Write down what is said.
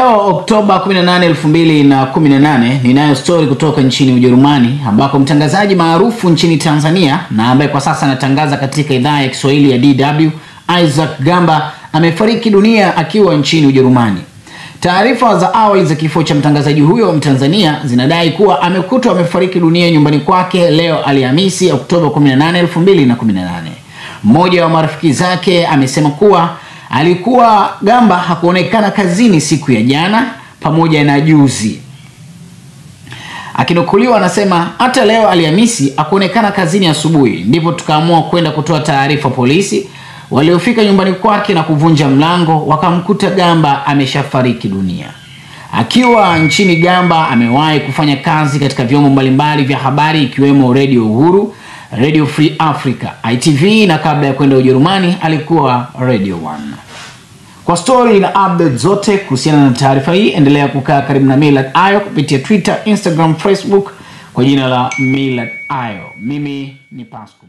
Leo Oktoba 18, 2018 ninayo stori kutoka nchini Ujerumani ambako mtangazaji maarufu nchini Tanzania na ambaye kwa sasa anatangaza katika idhaa ya Kiswahili ya DW Isaac Gamba amefariki dunia akiwa nchini Ujerumani. Taarifa za awali za kifo cha mtangazaji huyo Mtanzania zinadai kuwa amekutwa amefariki dunia nyumbani kwake leo Alhamisi Oktoba 18, 2018. Mmoja wa marafiki zake amesema kuwa alikuwa Gamba hakuonekana kazini siku ya jana pamoja na juzi. Akinukuliwa anasema hata leo Alhamisi hakuonekana kazini asubuhi, ndipo tukaamua kwenda kutoa taarifa polisi. Waliofika nyumbani kwake na kuvunja mlango wakamkuta Gamba ameshafariki dunia. Akiwa nchini Gamba amewahi kufanya kazi katika vyombo mbalimbali vya habari ikiwemo Redio Uhuru, Radio Free Africa, ITV na kabla ya kwenda Ujerumani alikuwa Radio One. Kwa story na update zote kuhusiana na taarifa hii, endelea kukaa karibu na Millard Ayo kupitia Twitter, Instagram, Facebook kwa jina la Millard Ayo. Mimi ni Pasco.